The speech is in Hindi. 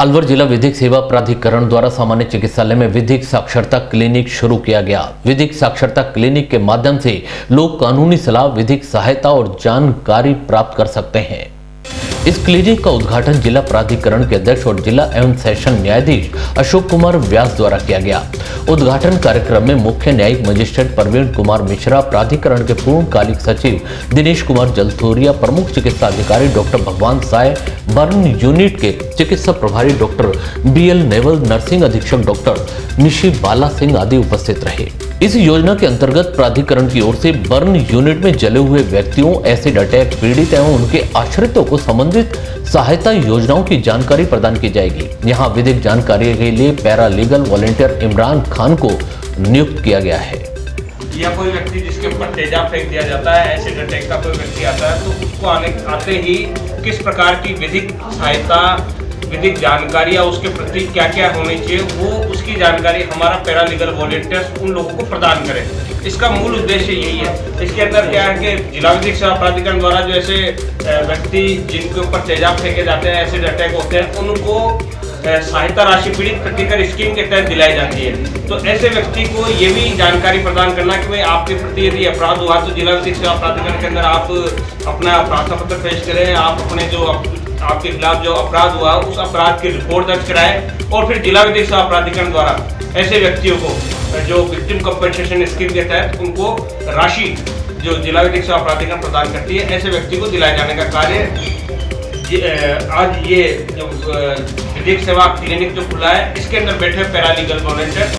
अलवर जिला विधिक सेवा प्राधिकरण द्वारा सामान्य चिकित्सालय में विधिक साक्षरता क्लिनिक शुरू किया गया। विधिक साक्षरता क्लिनिक के माध्यम से लोग कानूनी सलाह, विधिक सहायता और जानकारी प्राप्त कर सकते हैं। इस क्लिनिक का उद्घाटन जिला प्राधिकरण के अध्यक्ष और जिला एवं सेशन न्यायाधीश अशोक कुमार व्यास द्वारा किया गया। उद्घाटन कार्यक्रम में मुख्य न्यायिक मजिस्ट्रेट प्रवीण कुमार मिश्रा, प्राधिकरण के पूर्णकालिक सचिव दिनेश कुमार जलथोरिया, प्रमुख चिकित्सा अधिकारी डॉक्टर भगवान साय, बर्न यूनिट के चिकित्सा प्रभारी doctor B L Neval, nursing अधीक्षक डॉक्टर निशी बाला सिंह आदि उपस्थित रहे। इस योजना के अंतर्गत प्राधिकरण की ओर से बर्न यूनिट में जले हुए व्यक्तियों, एसिड अटैक, पीड़ित एवं उनके आश्रितों को संबंधित सहायता योजनाओं की जानकारी प्रदान की जाएगी। यहाँ विधिक जानकारी के लिए para legal volunteer Imran Khan को नियुक्त किया गया है। या कोई व्यक्ति जिसके ऊपर तेजाब फेंक दिया जाता है एसिड अटैक का कोई व्यक्ति आता है तो उसको आने आते ही किस प्रकार की विधिक सहायता विधिक जानकारी या उसके प्रति क्या क्या होनी चाहिए, वो उसकी जानकारी हमारा पैरालीगल वॉलेंटियर्स उन लोगों को प्रदान करें। इसका मूल उद्देश्य यही है। इसके अंदर क्या है कि जिला विधिक सेवा प्राधिकरण द्वारा जो ऐसे व्यक्ति जिनके ऊपर तेजाब फेंके जाते हैं एसिड अटैक होते हैं, उनको सहायता राशि पीड़ित प्रतिकर स्कीम के तहत दिलाई जाती है। तो ऐसे व्यक्ति को ये भी जानकारी प्रदान करना कि भाई आपके प्रति यदि अपराध हुआ तो जिला विधिक सेवा प्राधिकरण के अंदर आप अपना प्रार्थना पत्र पेश करें, आप अपने जो आपके खिलाफ जो अपराध हुआ, उस अपराध की रिपोर्ट दर्ज कराए और फिर जिला विधिक सेवा प्राधिकरण द्वारा ऐसे व्यक्तियों को, जो विक्टिम कंपनसेशन स्कीम के तहत उनको राशि जो जिला विधिक सेवा प्राधिकरण प्रदान करती है, ऐसे व्यक्ति को दिलाए जाने का कार्य आज ये, जो विधिक सेवा क्लिनिक जो खुला है, इसके अंदर बैठे पैरालीगल वॉलेंटियर